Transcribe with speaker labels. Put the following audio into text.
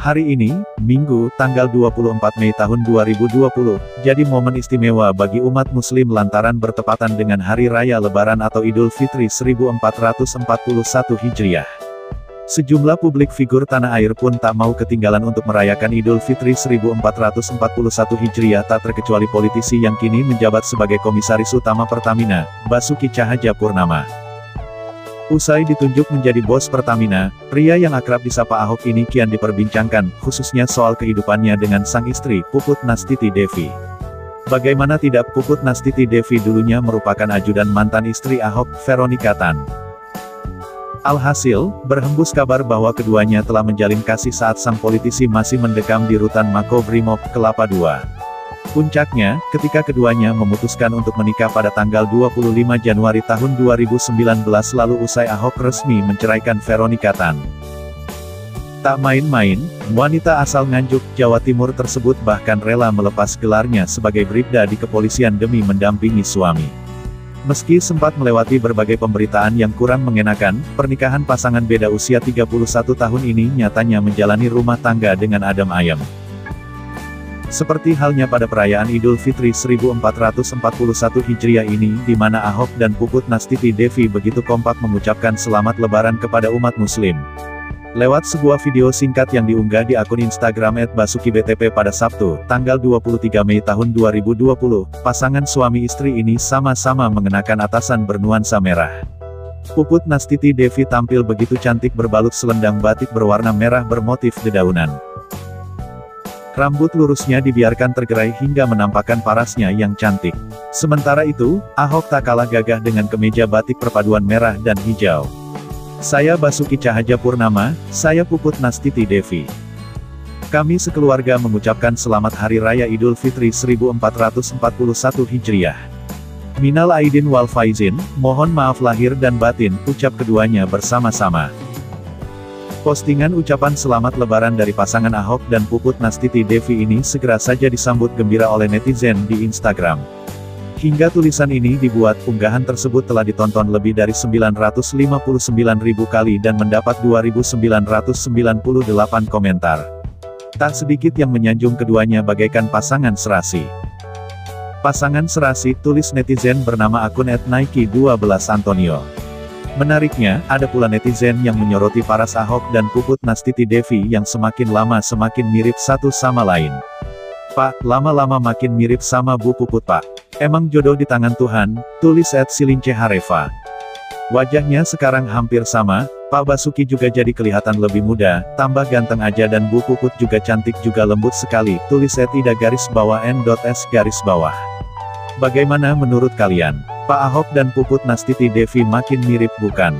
Speaker 1: Hari ini, Minggu, tanggal 24 Mei tahun 2020, jadi momen istimewa bagi umat muslim lantaran bertepatan dengan Hari Raya Lebaran atau Idul Fitri 1441 Hijriah. Sejumlah publik figur tanah air pun tak mau ketinggalan untuk merayakan Idul Fitri 1441 Hijriah tak terkecuali politisi yang kini menjabat sebagai Komisaris Utama Pertamina, Basuki Cahaja Purnama. Usai ditunjuk menjadi bos Pertamina, pria yang akrab disapa Ahok ini kian diperbincangkan, khususnya soal kehidupannya dengan sang istri, Puput Nastiti Devi. Bagaimana tidak Puput Nastiti Devi dulunya merupakan ajudan mantan istri Ahok, Veronica Tan. Alhasil, berhembus kabar bahwa keduanya telah menjalin kasih saat sang politisi masih mendekam di rutan Makobrimob, Kelapa II. Puncaknya, ketika keduanya memutuskan untuk menikah pada tanggal 25 Januari tahun 2019 lalu usai Ahok resmi menceraikan Veronica Tan. Tak main-main, wanita asal Nganjuk, Jawa Timur tersebut bahkan rela melepas gelarnya sebagai bribda di kepolisian demi mendampingi suami. Meski sempat melewati berbagai pemberitaan yang kurang mengenakan, pernikahan pasangan beda usia 31 tahun ini nyatanya menjalani rumah tangga dengan adem ayem. Seperti halnya pada perayaan Idul Fitri 1441 Hijriah ini, di mana Ahok dan Puput Nastiti Devi begitu kompak mengucapkan selamat lebaran kepada umat muslim. Lewat sebuah video singkat yang diunggah di akun Instagram @basukibtp pada Sabtu, tanggal 23 Mei tahun 2020, pasangan suami istri ini sama-sama mengenakan atasan bernuansa merah. Puput Nastiti Devi tampil begitu cantik berbalut selendang batik berwarna merah bermotif dedaunan. Rambut lurusnya dibiarkan tergerai hingga menampakkan parasnya yang cantik. Sementara itu, Ahok tak kalah gagah dengan kemeja batik perpaduan merah dan hijau. Saya Basuki Cahaja Purnama, saya Puput Nastiti Devi. Kami sekeluarga mengucapkan selamat Hari Raya Idul Fitri 1441 Hijriah. Minal Aidin wal Faizin, mohon maaf lahir dan batin, ucap keduanya bersama-sama. Postingan ucapan selamat lebaran dari pasangan Ahok dan Puput Nastiti Devi ini segera saja disambut gembira oleh netizen di Instagram. Hingga tulisan ini dibuat, unggahan tersebut telah ditonton lebih dari 959 ribu kali dan mendapat 2.998 komentar. Tak sedikit yang menyanjung keduanya bagaikan pasangan serasi. Pasangan serasi, tulis netizen bernama akun @nike12 Antonio. Menariknya, ada pula netizen yang menyoroti paras Ahok dan Puput Nastiti Devi yang semakin lama semakin mirip satu sama lain. Pak, lama-lama makin mirip sama Bu Puput Pak. Emang jodoh di tangan Tuhan, tulis Ed Silince Harefa. Wajahnya sekarang hampir sama, Pak Basuki juga jadi kelihatan lebih muda, tambah ganteng aja dan Bu Puput juga cantik juga lembut sekali, tulis Ed Ida garis bawah N.S garis bawah. Bagaimana menurut kalian? Pak Ahok dan Puput Nastiti Devi makin mirip bukan?